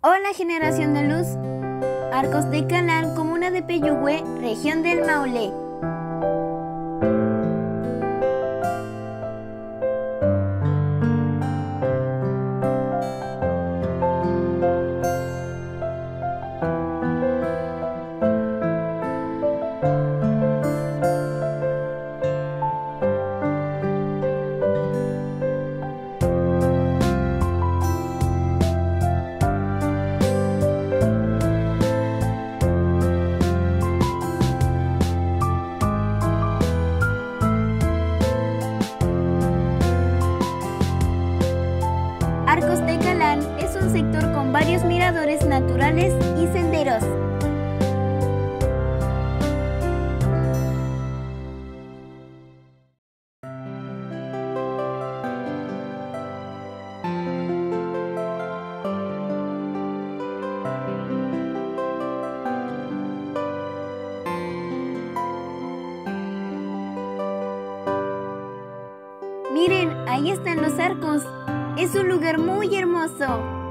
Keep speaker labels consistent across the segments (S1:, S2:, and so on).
S1: Hola generación de luz. Arcos de Calán, comuna de Peyúgue, región del Maule. Varios miradores naturales y senderos. Miren, ahí están los arcos. Es un lugar muy hermoso.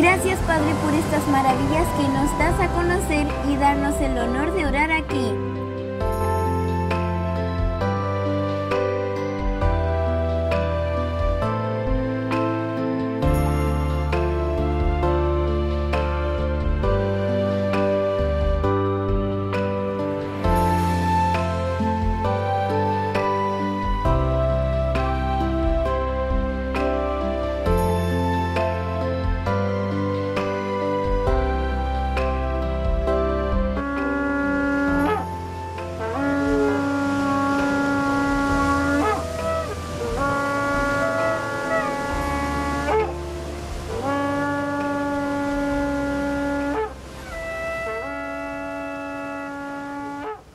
S1: Gracias Padre por estas maravillas que nos das a conocer y darnos el honor de orar aquí.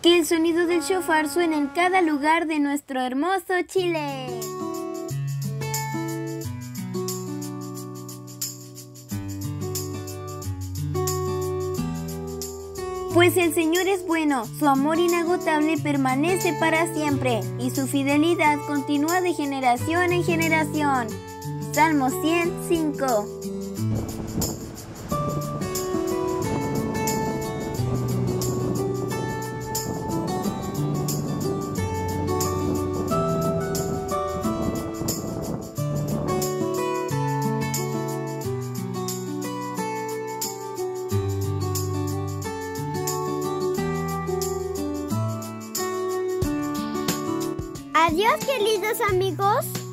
S1: Que el sonido del shofar suene en cada lugar de nuestro hermoso Chile. Pues el Señor es bueno, su amor inagotable permanece para siempre y su fidelidad continúa de generación en generación. Salmo 105.
S2: Adiós queridos amigos.